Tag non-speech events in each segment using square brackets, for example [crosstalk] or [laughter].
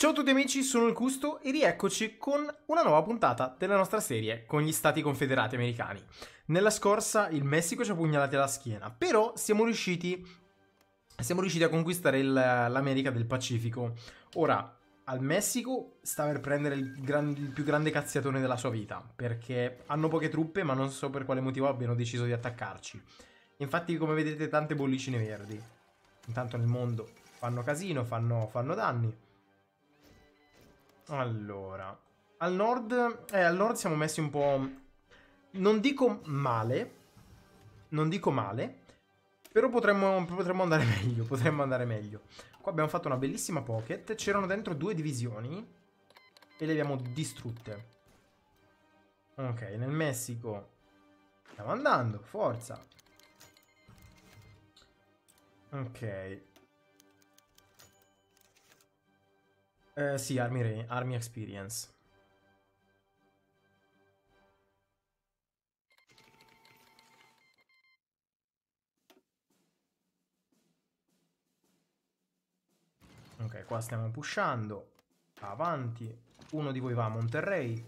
Ciao a tutti amici, sono il Custo e rieccoci con una nuova puntata della nostra serie con gli Stati Confederati Americani. Nella scorsa il Messico ci ha pugnalati alla schiena, però siamo riusciti, siamo riusciti a conquistare il, l'America del Pacifico. Ora, al Messico sta per prendere il, gran, il più grande cazziatone della sua vita, perché hanno poche truppe ma non so per quale motivo abbiano deciso di attaccarci. Infatti come vedete tante bollicine verdi. Intanto nel mondo fanno casino, fanno, fanno danni. Allora, al nord, eh, al nord siamo messi un po'... Non dico male, non dico male, però potremmo, potremmo andare [laughs] meglio, potremmo andare meglio. Qua abbiamo fatto una bellissima pocket, c'erano dentro due divisioni e le abbiamo distrutte. Ok, nel Messico stiamo andando, forza. Ok, Eh, sì, Army, Army Experience. Ok, qua stiamo pushando. Avanti. Uno di voi va a Monterrey.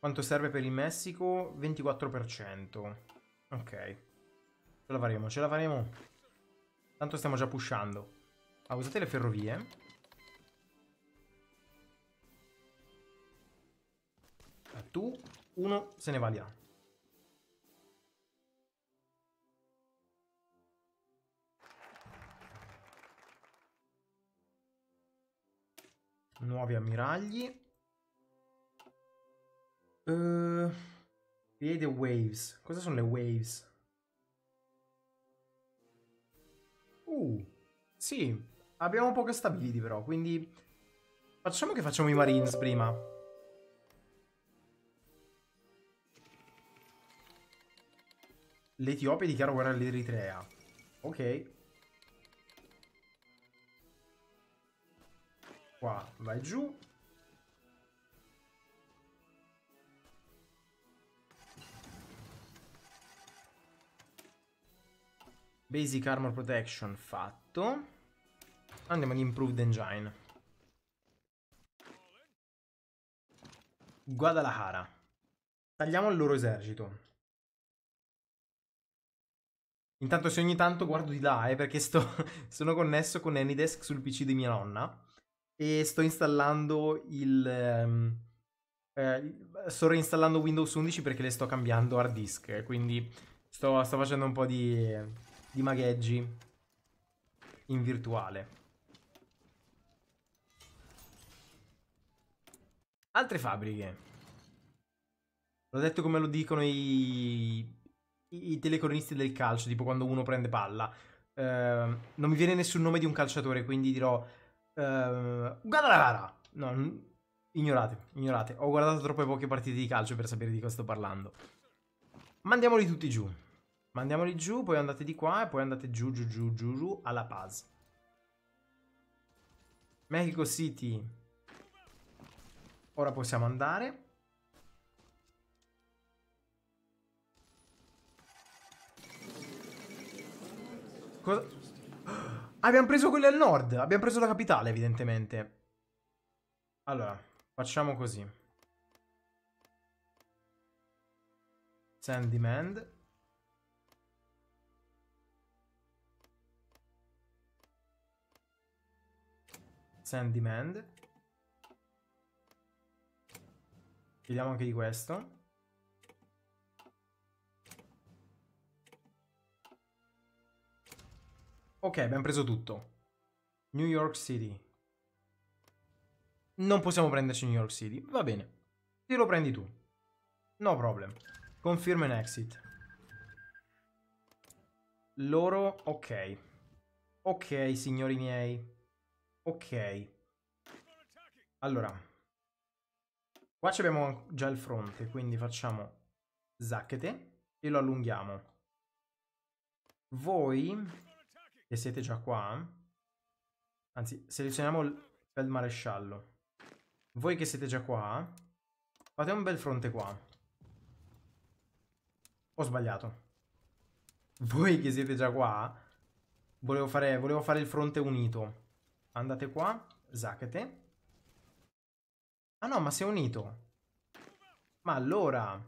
Quanto serve per il Messico? 24%. Ok. Ce la faremo, ce la faremo. Tanto stiamo già pushando. Ah, usate le ferrovie. Ah, tu, uno, se ne va lì. Nuovi ammiragli. Uh, vede waves. Cosa sono le waves? Uh, sì, Abbiamo poche stability però, quindi... Facciamo che facciamo i Marines prima. L'Etiopia dichiara guerra all'Eritrea. Ok. Qua, vai giù. Basic Armor Protection fatto. Andiamo ad Improved Engine. Guadalajara. Tagliamo il loro esercito. Intanto se ogni tanto guardo di là, eh, perché sto, [laughs] sono connesso con Anydesk sul PC di mia nonna e sto installando il... Um, eh, sto reinstallando Windows 11 perché le sto cambiando hard disk, quindi sto, sto facendo un po' di, di magheggi in virtuale. Altre fabbriche. L'ho detto come lo dicono i, i, telecronisti del calcio, tipo quando uno prende palla. Uh, non mi viene nessun nome di un calciatore, quindi dirò... Uh, Guadalajara! No, ignorate, ignorate. Ho guardato troppe poche partite di calcio per sapere di cosa sto parlando. Mandiamoli tutti giù. Mandiamoli giù, poi andate di qua e poi andate giù, giù, giù, giù, giù, alla Paz. Mexico City Ora possiamo andare. Cosa? [gasps] abbiamo preso quelle al nord. Abbiamo preso la capitale, evidentemente. Allora, facciamo così. Send demand. Send demand. Chiediamo anche di questo. Ok, abbiamo preso tutto. New York City. Non possiamo prenderci New York City. Va bene. Ti lo prendi tu. No problem. Confirm and exit. Loro... Ok. Ok, signori miei. Ok. Allora. Qua abbiamo già il fronte, quindi facciamo zacchete e lo allunghiamo. Voi, che siete già qua, anzi, selezioniamo il maresciallo. Voi che siete già qua, fate un bel fronte qua. Ho sbagliato. Voi che siete già qua, volevo fare, volevo fare il fronte unito. Andate qua. Zacchete. Ah no, ma si è unito. Ma allora...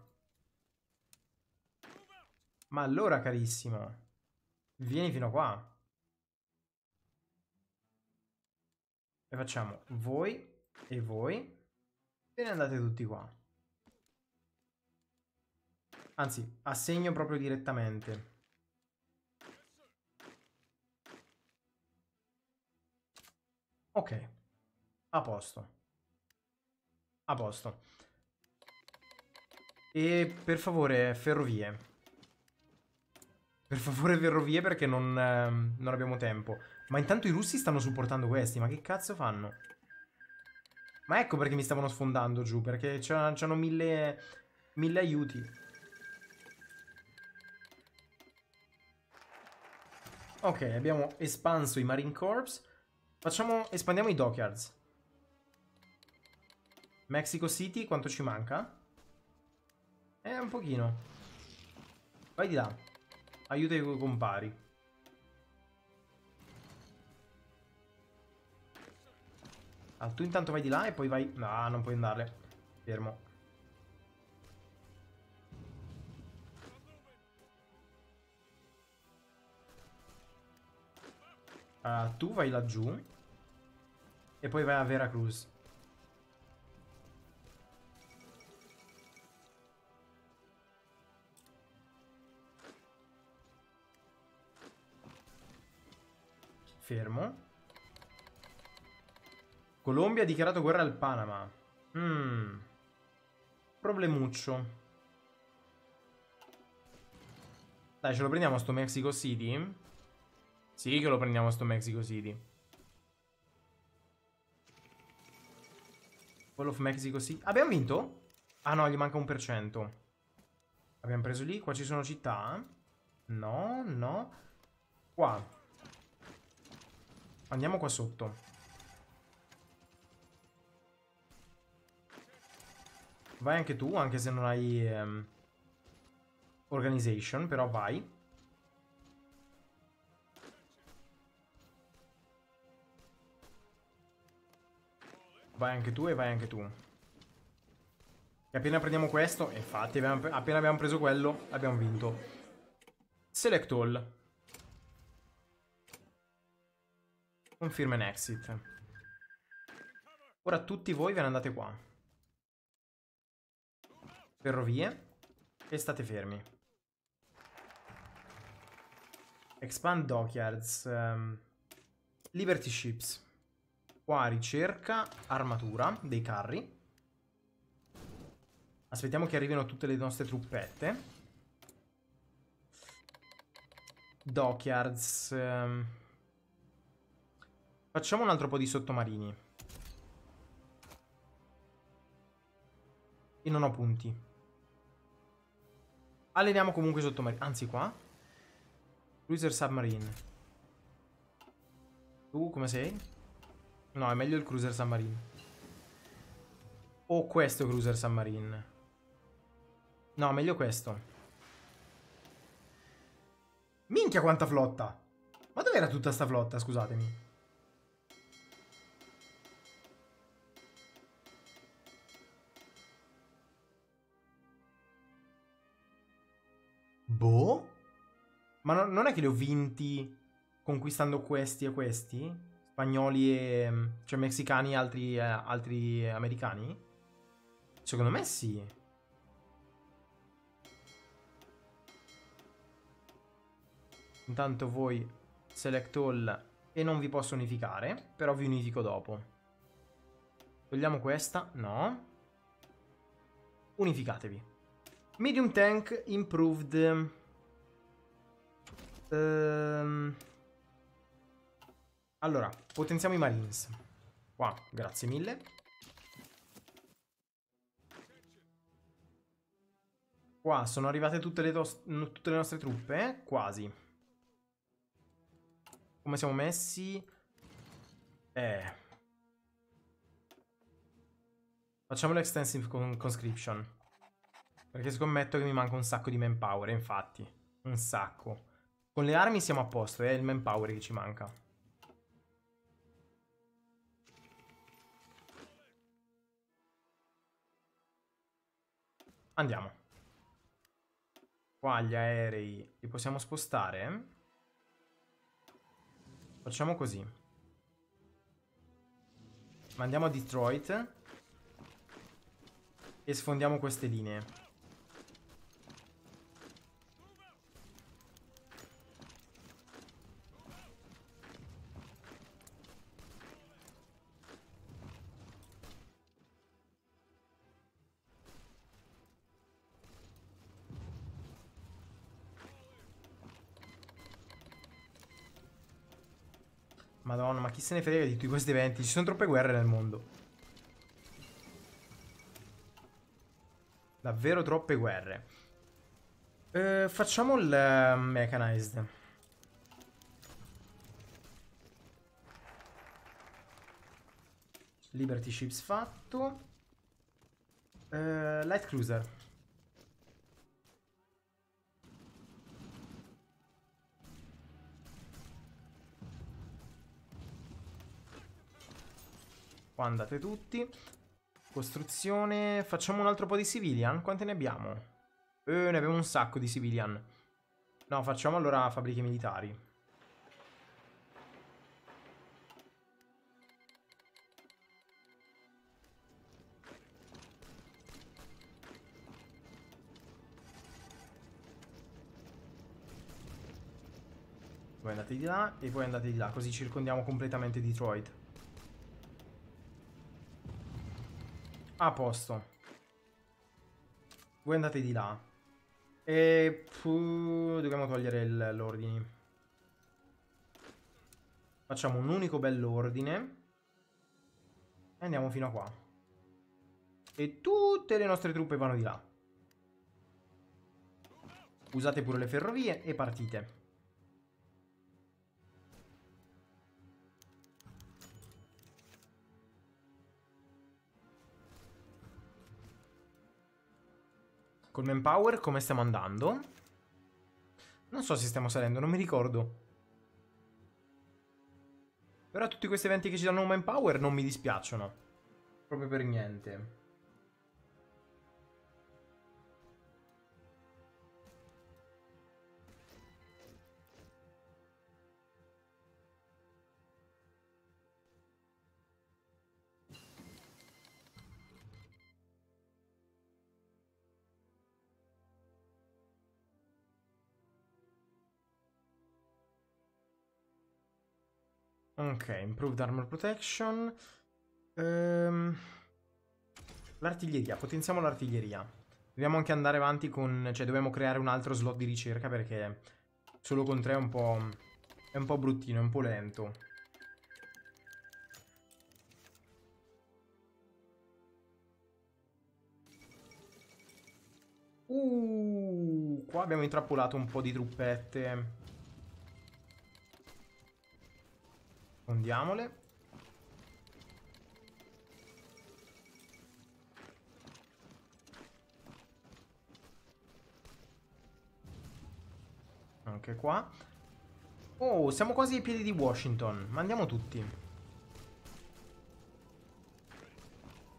Ma allora, carissimo. Vieni fino a qua. E facciamo voi e voi. E ne andate tutti qua. Anzi, assegno proprio direttamente. Ok. A posto. A posto. E per favore, ferrovie. Per favore, ferrovie perché non, eh, non abbiamo tempo. Ma intanto i russi stanno supportando questi. Ma che cazzo fanno? Ma ecco perché mi stavano sfondando giù. Perché c'hanno mille, mille aiuti. Ok, abbiamo espanso i Marine Corps. Facciamo, espandiamo i Dockyards. Mexico City, quanto ci manca? Eh, un pochino. Vai di là. Aiuta i tuoi compari. Ah, tu intanto vai di là e poi vai... No, non puoi andare. Fermo. Uh, tu vai laggiù. E poi vai a Veracruz. Fermo. Colombia ha dichiarato guerra al Panama. Mmm. Problemuccio. Dai, ce lo prendiamo sto Mexico City? Sì che lo prendiamo sto Mexico City. Wall of Mexico City. Abbiamo vinto? Ah no, gli manca un per cento. Abbiamo preso lì. Qua ci sono città. No, no. Qua. Andiamo qua sotto. Vai anche tu, anche se non hai... Um, organization, però vai. Vai anche tu e vai anche tu. E appena prendiamo questo, infatti appena abbiamo preso quello, abbiamo vinto. Select all. Confirm and exit. Ora tutti voi ve ne andate qua. Ferrovie. E state fermi. Expand dockyards. Um, Liberty ships. Qua ricerca, armatura dei carri. Aspettiamo che arrivino tutte le nostre truppette. Dockyards. Ehm. Facciamo un altro po' di sottomarini. E non ho punti. Alleniamo comunque i sottomarini. Anzi qua. Cruiser submarine. Tu come sei? No, è meglio il cruiser submarine. O questo cruiser submarine. No, meglio questo. Minchia quanta flotta! Ma dov'era tutta sta flotta, scusatemi? Boh? Ma no, non è che li ho vinti conquistando questi e questi? spagnoli e... cioè messicani e altri, eh, altri americani? Secondo me sì. Intanto voi select all e non vi posso unificare, però vi unifico dopo. Togliamo questa, no. Unificatevi. Medium tank improved. Ehm... Allora, potenziamo i Marines. Qua, grazie mille. Qua sono arrivate tutte le, tutte le nostre truppe? Eh? Quasi. Come siamo messi? Eh. Facciamo l'extensive con conscription. Perché scommetto che mi manca un sacco di manpower, infatti. Un sacco. Con le armi siamo a posto, è il manpower che ci manca. Andiamo. Qua gli aerei li possiamo spostare. Facciamo così. Mandiamo a Detroit. E sfondiamo queste linee. Madonna, ma chi se ne frega di tutti questi eventi? Ci sono troppe guerre nel mondo. Davvero troppe guerre. Eh, facciamo il uh, mechanized. Liberty Ships fatto. Uh, light Cruiser. Qua andate tutti. Costruzione. Facciamo un altro po' di civilian. Quante ne abbiamo? Eh, ne abbiamo un sacco di civilian. No, facciamo allora fabbriche militari. Voi andate di là e voi andate di là, così circondiamo completamente Detroit. A posto. Voi andate di là. E... Dobbiamo togliere l'ordine. Facciamo un unico bell'ordine. E andiamo fino a qua. E tutte le nostre truppe vanno di là. Usate pure le ferrovie e partite. Col manpower come stiamo andando? Non so se stiamo salendo, non mi ricordo. Però tutti questi eventi che ci danno manpower non mi dispiacciono. Proprio per niente. Ok, improved armor protection. Ehm, l'artiglieria, potenziamo l'artiglieria. Dobbiamo anche andare avanti con... Cioè, dobbiamo creare un altro slot di ricerca perché solo con tre è un po'... È un po' bruttino, è un po' lento. Uh, qua abbiamo intrappolato un po' di truppette. Fondiamole. Anche qua. Oh, siamo quasi ai piedi di Washington. Mandiamo tutti.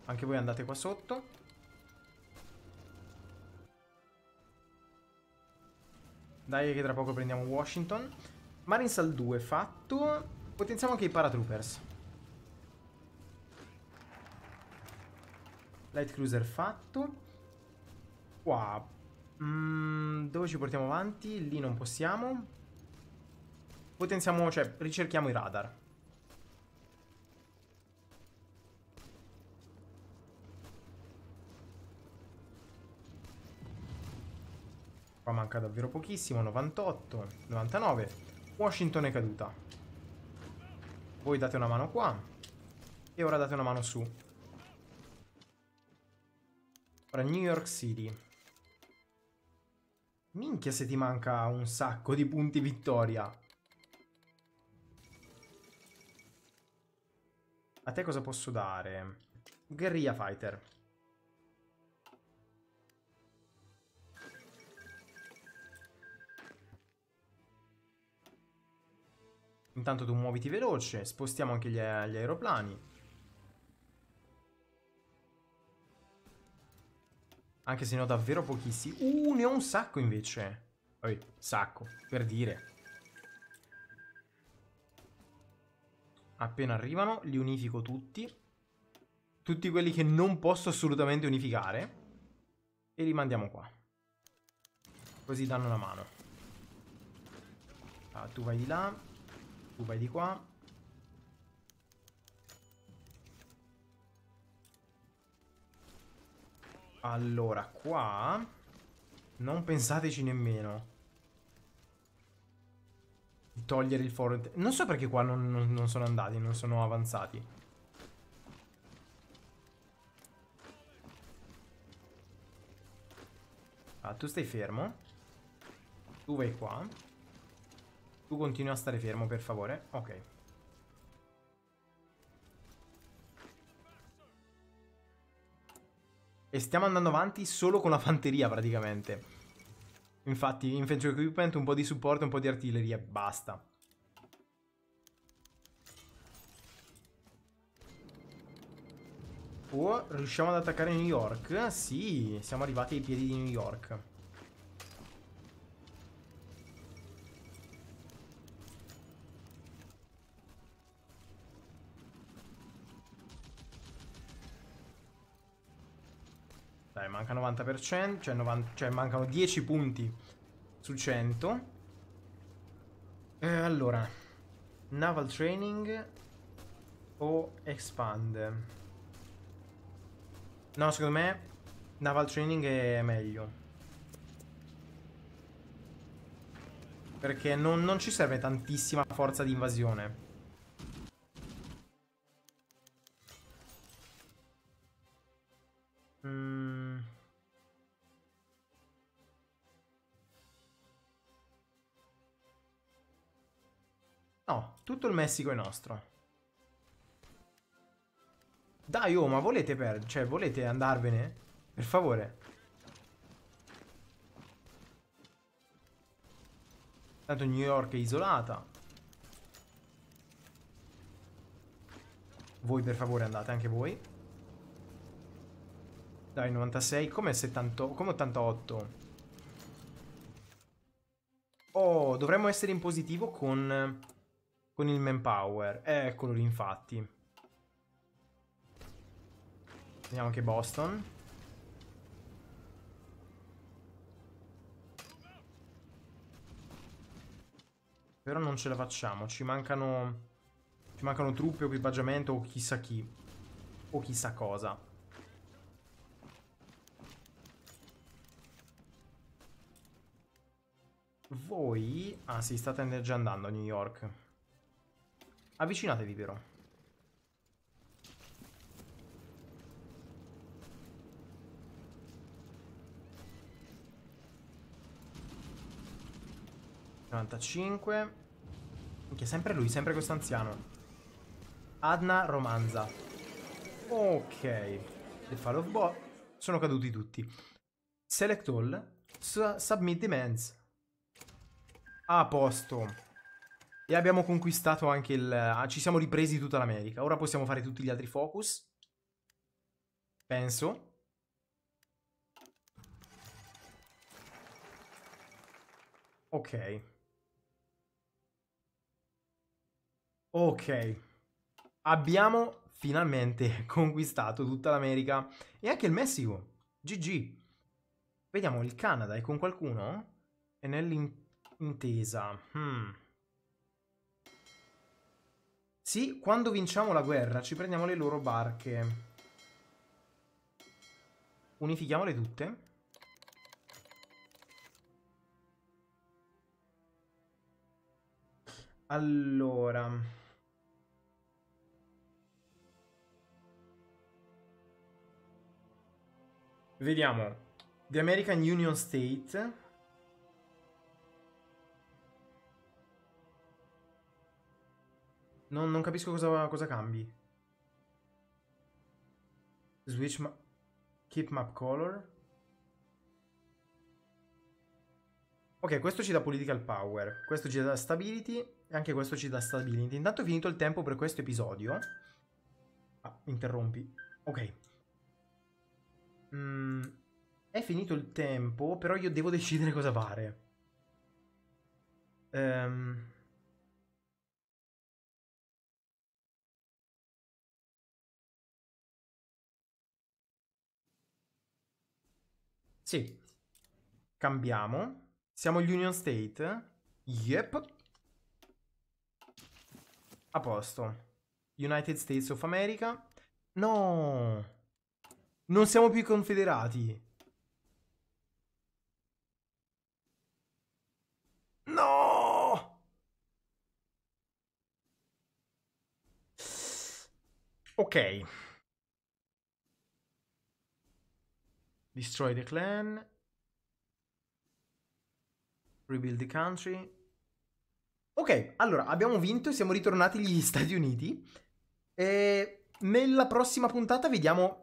Anche voi andate qua sotto. Dai che tra poco prendiamo Washington. Marines al 2 fatto. Potenziamo anche i paratroopers. Light cruiser fatto. Qua. Mm, dove ci portiamo avanti? Lì non possiamo. Potenziamo, cioè, ricerchiamo i radar. Qua manca davvero pochissimo, 98, 99. Washington è caduta. Voi date una mano qua. E ora date una mano su. Ora New York City. Minchia se ti manca un sacco di punti vittoria. A te cosa posso dare? Guerrilla Fighter. Intanto tu muoviti veloce, spostiamo anche gli, gli aeroplani. Anche se ne ho davvero pochissimi. Uh, ne ho un sacco invece. Poi, sacco, per dire. Appena arrivano, li unifico tutti. Tutti quelli che non posso assolutamente unificare. E li mandiamo qua. Così danno una mano. Ah, tu vai di là. Tu vai di qua. Allora, qua... Non pensateci nemmeno. Di togliere il foro... Non so perché qua non, non, non sono andati, non sono avanzati. Ah, tu stai fermo. Tu vai qua. Tu continui a stare fermo, per favore. Ok. E stiamo andando avanti solo con la fanteria praticamente. Infatti, infantry equipment, un po' di supporto, un po' di artiglieria, basta. Oh, riusciamo ad attaccare New York? Sì, siamo arrivati ai piedi di New York. Dai, manca 90%, cioè, 90, cioè mancano 10 punti su 100. Eh, allora, Naval Training o Expand? No, secondo me Naval Training è meglio. Perché non, non ci serve tantissima forza di invasione. Mm. No, tutto il Messico è nostro. Dai, oh, ma volete per... Cioè, volete andarvene? Per favore. Tanto New York è isolata. Voi, per favore, andate anche voi. Dai, 96. Come 70... Come 88? Oh, dovremmo essere in positivo con... Con il manpower. Eccolo lì, infatti. Vediamo anche Boston. Però non ce la facciamo. Ci mancano... Ci mancano truppe, equipaggiamento o chissà chi. O chissà cosa. Voi... Ah sì, state già andando a New York. Avvicinatevi però. 95. Che sempre lui, sempre questo anziano. Adna Romanza. Ok. The Fall of Bo. Sono caduti tutti. Select all. Su submit demands. A posto. E abbiamo conquistato anche il... Ah, ci siamo ripresi tutta l'America. Ora possiamo fare tutti gli altri focus. Penso. Ok. Ok, abbiamo finalmente [laughs] conquistato tutta l'America e anche il Messico. GG. Vediamo il Canada è con qualcuno? È nell'intesa. Hmm. Sì, quando vinciamo la guerra ci prendiamo le loro barche. Unifichiamole tutte. Allora... Vediamo. The American Union State. Non, non capisco cosa, cosa cambi. Switch ma Keep map color. Ok, questo ci dà political power. Questo ci dà stability. E anche questo ci dà stability. Intanto è finito il tempo per questo episodio. Ah, interrompi. Ok. Mm, È finito il tempo, però io devo [laughs] decidere cosa fare. Ehm... Sì. Cambiamo. Siamo Union State. Yep. A posto. United States of America. No. Non siamo più confederati. No. Ok. Destroy the clan. Rebuild the country. Ok, allora abbiamo vinto e siamo ritornati negli Stati Uniti. E nella prossima puntata vediamo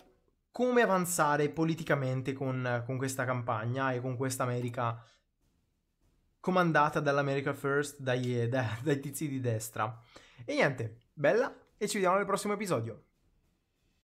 come avanzare politicamente con, con questa campagna e con questa America comandata dall'America First, dai, dai, dai tizi di destra. E niente, bella e ci vediamo nel prossimo episodio.